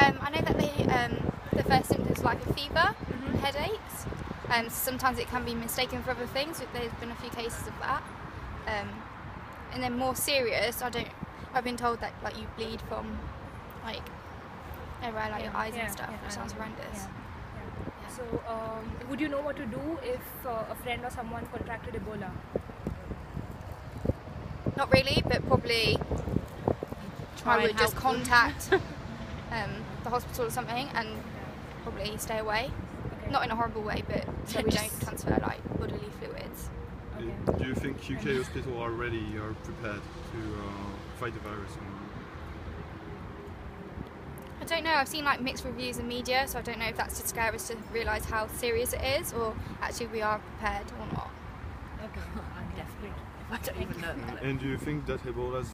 Um, I know that they, um, the first symptoms are like a fever, Mhm. headaches. Um, sometimes it can be mistaken for other things. There's been a few cases of that. Um, and then more serious, I don't. I've been told that like you bleed from like everywhere, like your eyes Yeah, and stuff, yeah, which sounds horrendous. Yeah, yeah. So, um, would you know what to do if uh, a friend or someone contracted Ebola? Not really, but probably Try I and would just them. contact um, the hospital or something and probably stay away. Okay. Not in a horrible way, but so we don't transfer like bodily fluids. Okay. Do you think UK hospitals are ready or prepared to uh, fight the virus? I don't know. I've seen like mixed reviews in media, so I don't know if that's to scare us to realise how serious it is, or actually we are prepared or not. Okay. I'm desperate. I don't even know. And do you think that Ebola